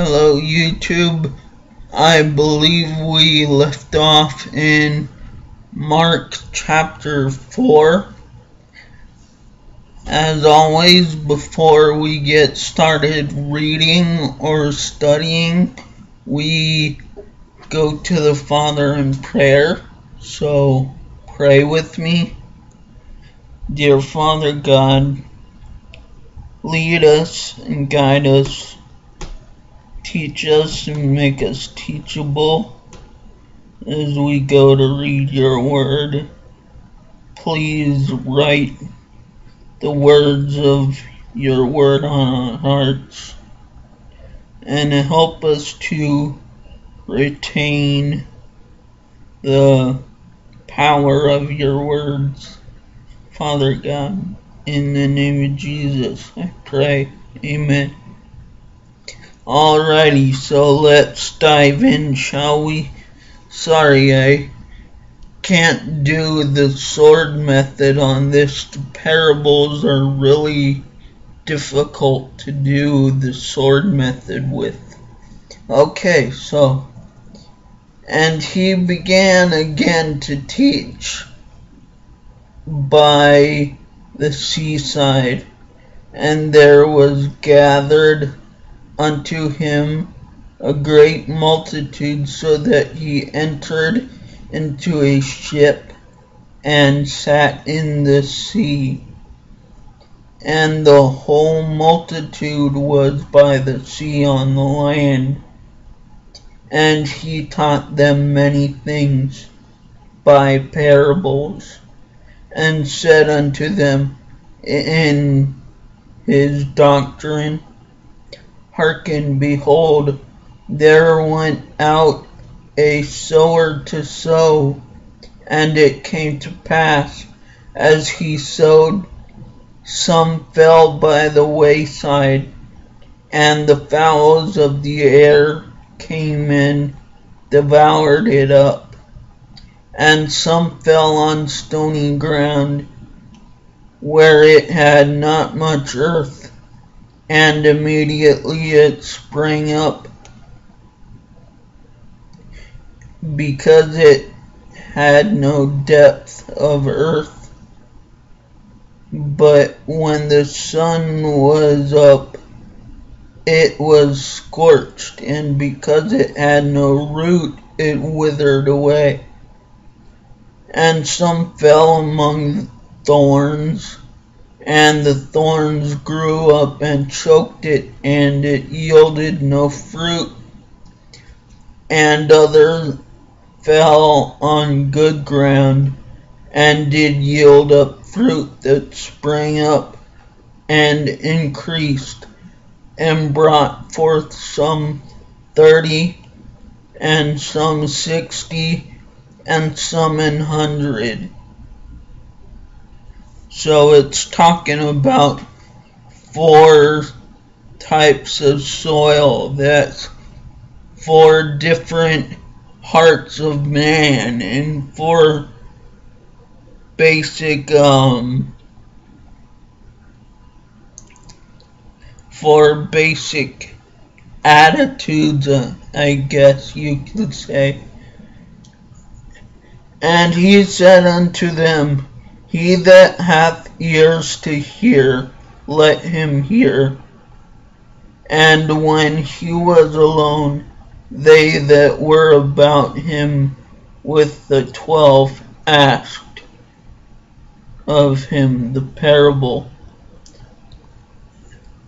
Hello YouTube. I believe we left off in Mark chapter 4. As always, before we get started reading or studying, we go to the Father in prayer. So pray with me. Dear Father God, lead us and guide us teach us and make us teachable as we go to read your word. Please write the words of your word on our hearts and help us to retain the power of your words. Father God, in the name of Jesus, I pray. Amen. Alrighty, so let's dive in, shall we? Sorry, I can't do the sword method on this. The parables are really difficult to do the sword method with. Okay, so, and he began again to teach by the seaside, and there was gathered unto him a great multitude, so that he entered into a ship and sat in the sea. And the whole multitude was by the sea on the land. And he taught them many things by parables, and said unto them in his doctrine, Hearken, behold, there went out a sower to sow, and it came to pass, as he sowed, some fell by the wayside, and the fowls of the air came and devoured it up. And some fell on stony ground, where it had not much earth and immediately it sprang up because it had no depth of earth. But when the sun was up, it was scorched, and because it had no root, it withered away. And some fell among thorns and the thorns grew up and choked it, and it yielded no fruit. And others fell on good ground, and did yield up fruit that sprang up and increased, and brought forth some thirty, and some sixty, and some an hundred. So it's talking about four types of soil that's four different hearts of man and four basic um four basic attitudes uh, I guess you could say. And he said unto them he that hath ears to hear, let him hear. And when he was alone, they that were about him with the twelve asked of him the parable.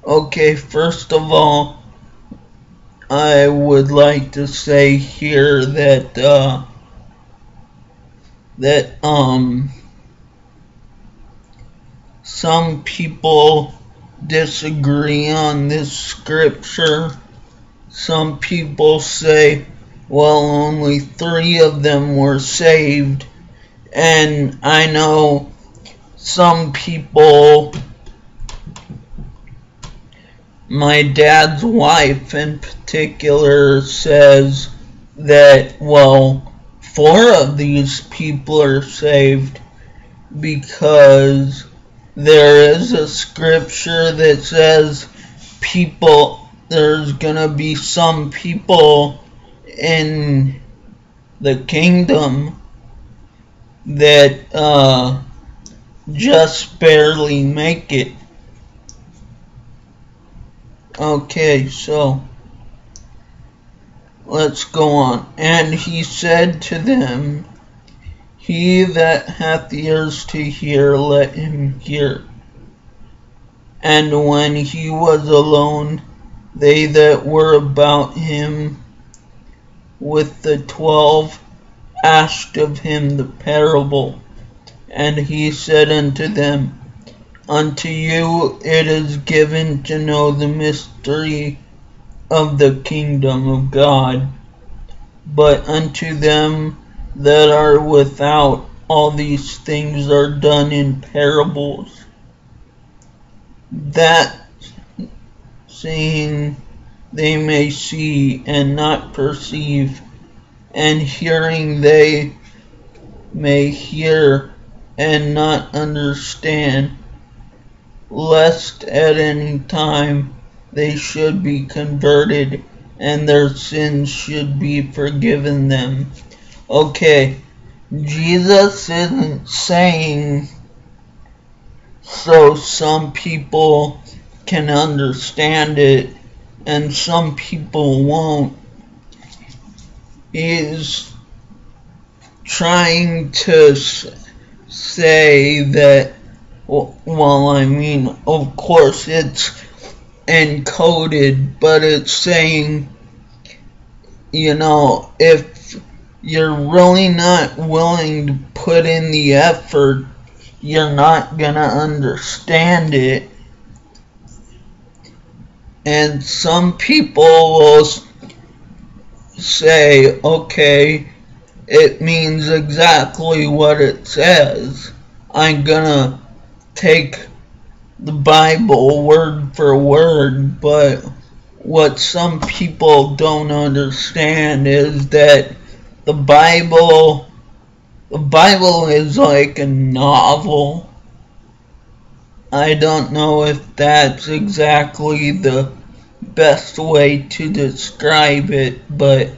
Okay, first of all, I would like to say here that, uh, that, um, some people disagree on this scripture. Some people say, well, only three of them were saved. And I know some people, my dad's wife in particular, says that, well, four of these people are saved because there is a scripture that says people there's gonna be some people in the kingdom that uh, just barely make it. Okay, so let's go on. And he said to them, He that hath ears to hear, let him hear. And when he was alone, they that were about him with the twelve asked of him the parable. And he said unto them, Unto you it is given to know the mystery of the kingdom of God, but unto them that are without all these things are done in parables that seeing they may see and not perceive, and hearing they may hear and not understand, lest at any time they should be converted and their sins should be forgiven them. Okay, Jesus isn't saying so some people can understand it and some people won't. Is trying to say that well I mean of course it's encoded but it's saying you know if you're really not willing to put in the effort you're not gonna understand it. And some people will say, okay, it means exactly what it says. I'm gonna take the Bible word for word, but what some people don't understand is that the Bible the Bible is like a novel. I don't know if that's exactly the best way to describe it, but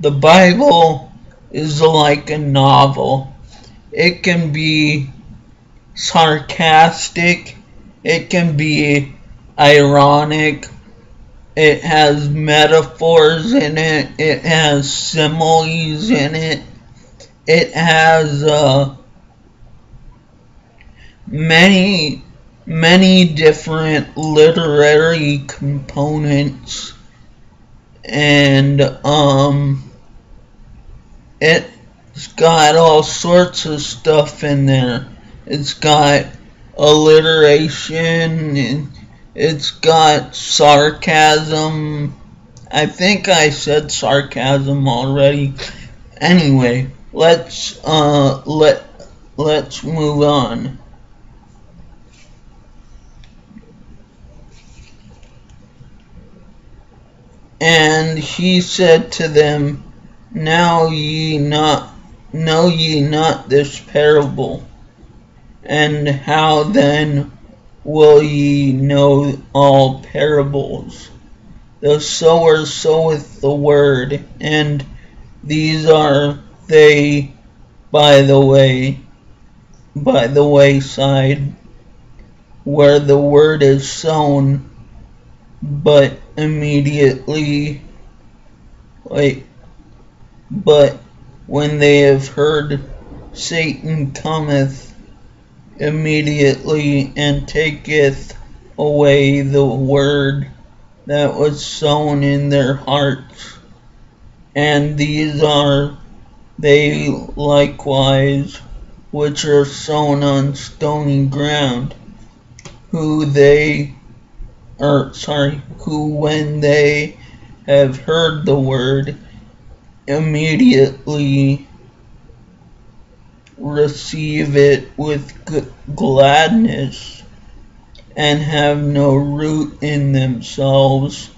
the Bible is like a novel. It can be sarcastic, it can be ironic, it has metaphors in it, it has similes in it. It has uh, many many different literary components. And um it's got all sorts of stuff in there. It's got alliteration and it's got sarcasm. I think I said sarcasm already. Anyway let's uh let let's move on. And he said to them, Now ye not know ye not this parable, and how then will ye know all parables? The sower soweth the word, and these are they by the way by the wayside where the word is sown but immediately wait but when they have heard Satan cometh immediately and taketh away the word that was sown in their hearts. And these are they likewise which are sown on stony ground, who they or sorry, who when they have heard the word immediately receive it with gladness and have no root in themselves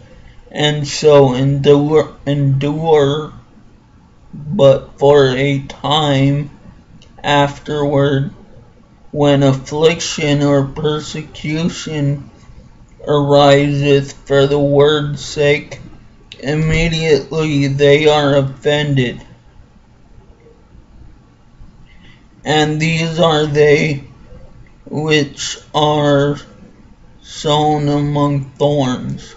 and so endure endure but for a time afterward, when affliction or persecution ariseth for the word's sake, immediately they are offended. And these are they which are sown among thorns,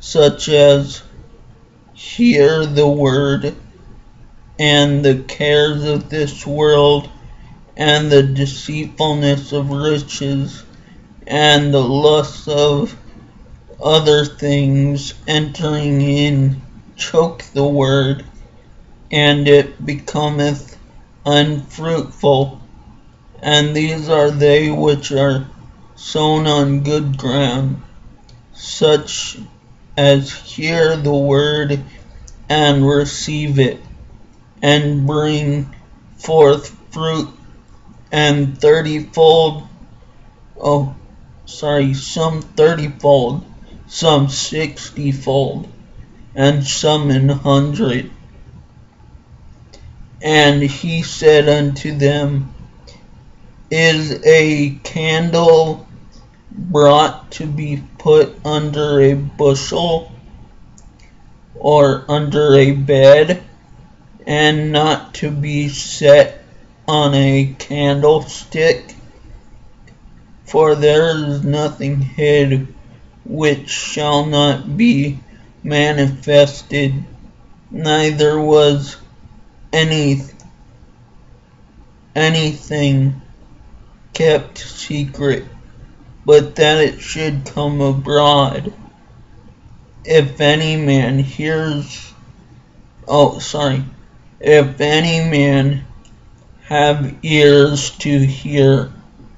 such as hear the word, and the cares of this world, and the deceitfulness of riches, and the lusts of other things entering in choke the word, and it becometh unfruitful. And these are they which are sown on good ground, such as hear the word and receive it, and bring forth fruit and thirtyfold, oh, sorry, some thirtyfold, some sixtyfold, and some an hundred. And he said unto them, Is a candle brought to be put under a bushel or under a bed, and not to be set on a candlestick? For there is nothing hid which shall not be manifested, neither was any anything kept secret but that it should come abroad. If any man hears, oh, sorry, if any man have ears to hear,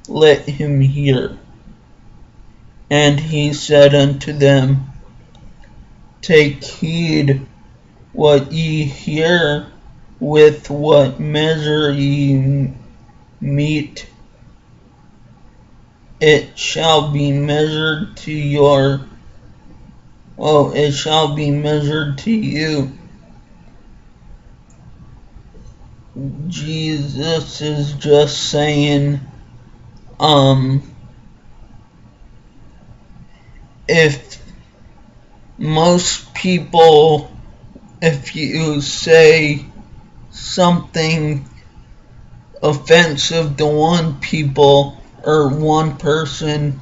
let him hear. And he said unto them, Take heed what ye hear, with what measure ye meet it shall be measured to your oh it shall be measured to you. Jesus is just saying um if most people if you say something offensive to one people or one person,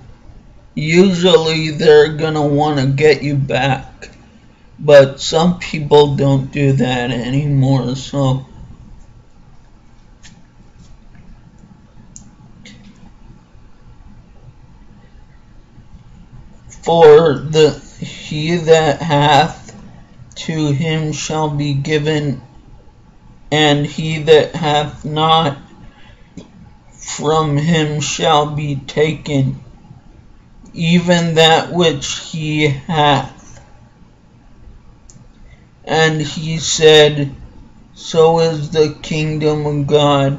usually they're gonna want to get you back. But some people don't do that anymore, so. For the he that hath to him shall be given, and he that hath not from him shall be taken, even that which he hath. And he said, So is the kingdom of God,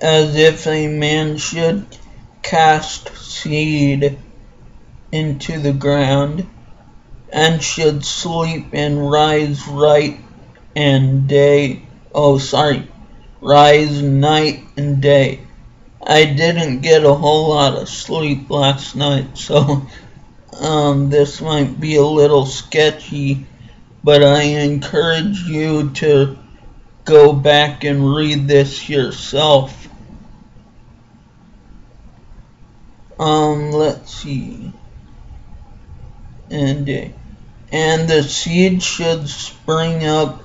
as if a man should cast seed into the ground, and should sleep and rise right and day. Oh, sorry, rise night and day. I didn't get a whole lot of sleep last night, so um, this might be a little sketchy, but I encourage you to go back and read this yourself. Um, let's see. And, and the seed should spring up.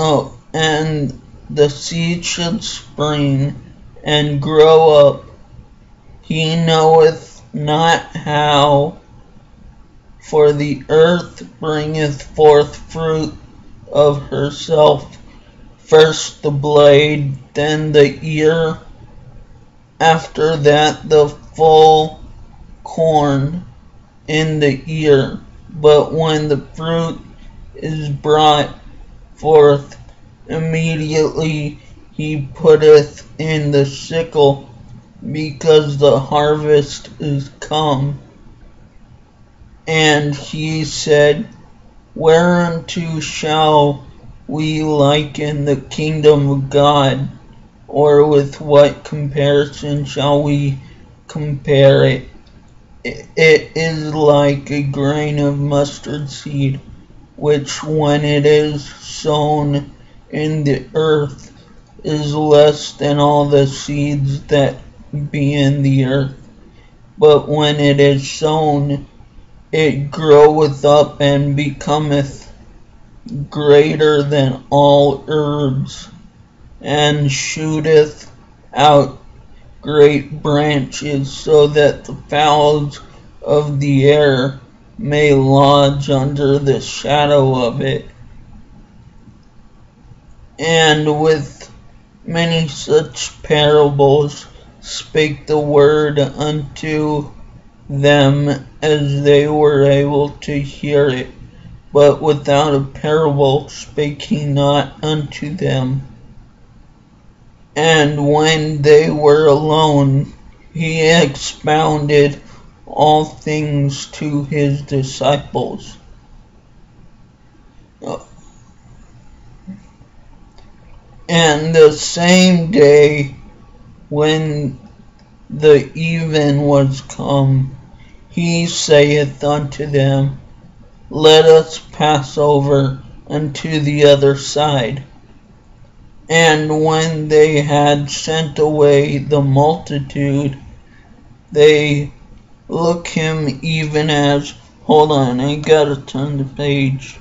Oh, and the seed should spring and grow up. He knoweth not how, for the earth bringeth forth fruit of herself, first the blade, then the ear, after that the full corn in the ear. But when the fruit is brought forth, immediately he putteth in the sickle, because the harvest is come. And he said, Whereunto shall we liken the kingdom of God, or with what comparison shall we compare it? it is like a grain of mustard seed, which when it is sown in the earth is less than all the seeds that be in the earth. But when it is sown, it groweth up and becometh greater than all herbs, and shooteth out great branches, so that the fowls of the air may lodge under the shadow of it. And with many such parables spake the word unto them as they were able to hear it, but without a parable spake he not unto them. And when they were alone, he expounded all things to his disciples. And the same day when the even was come, he saith unto them, Let us pass over unto the other side. And when they had sent away the multitude, they look him even as hold on, I gotta turn the page.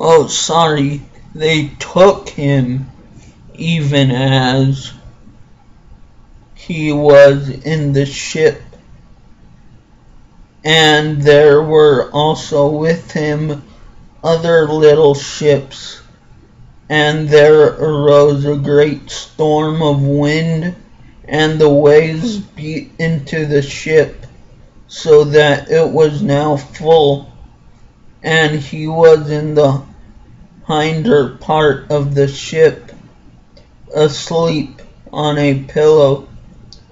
Oh, sorry, they took him even as he was in the ship. And there were also with him other little ships. And there arose a great storm of wind, and the waves beat into the ship, so that it was now full. And he was in the hinder part of the ship, asleep on a pillow.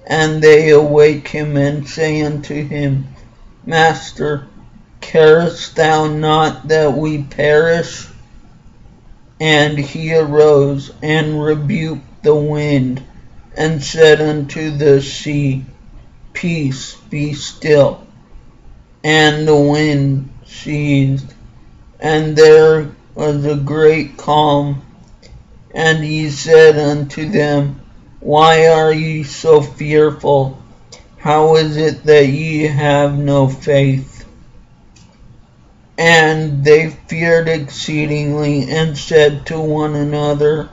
And they awake him and say unto him, Master, carest thou not that we perish? And he arose and rebuked the wind, and said unto the sea, Peace, be still. And the wind ceased, and there was a great calm. And he said unto them, Why are ye so fearful? How is it that ye have no faith? And they feared exceedingly, and said to one another,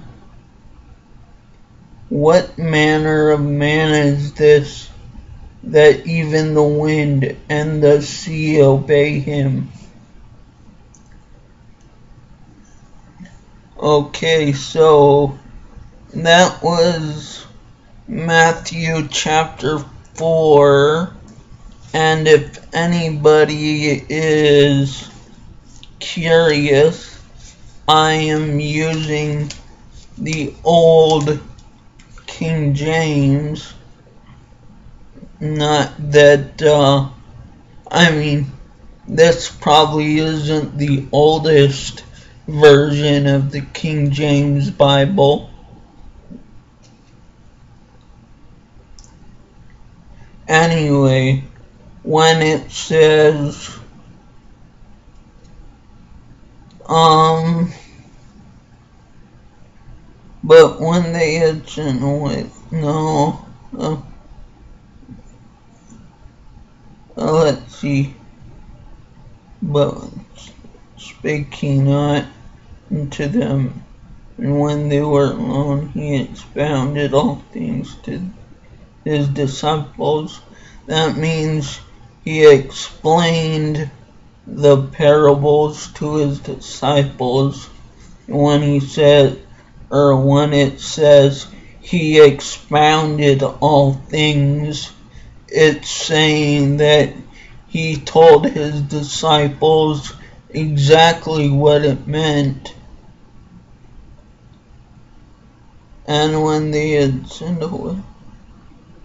What manner of man is this, that even the wind and the sea obey him? Okay, so that was Matthew chapter 4. And if anybody is curious, I am using the old King James. Not that, uh, I mean, this probably isn't the oldest version of the King James Bible. Anyway, when it says um, but when they had sent away, no, uh, uh, let's see, but spake he not unto them, and when they were alone, he expounded all things to his disciples. That means he explained the parables to his disciples when he said, or when it says he expounded all things, it's saying that he told his disciples exactly what it meant. And when sent away,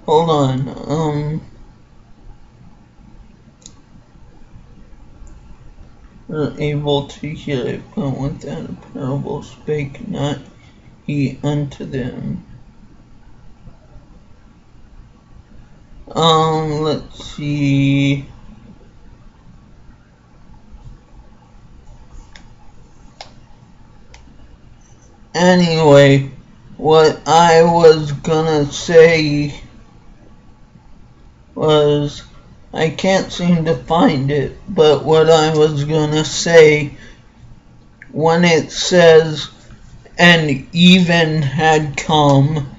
Hold on. Um. We're able to hear it, but without a parable spake not he unto them. Um, let's see. Anyway, what I was gonna say was I can't seem to find it, but what I was gonna say when it says and even had come,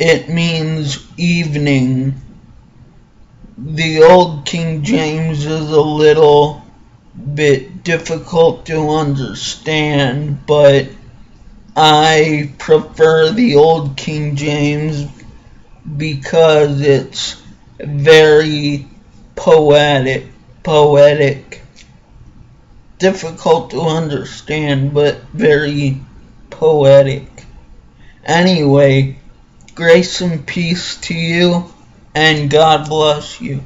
it means evening. The old King James is a little bit difficult to understand, but I prefer the old King James because it's very poetic poetic difficult to understand but very poetic. Anyway grace and peace to you and god bless you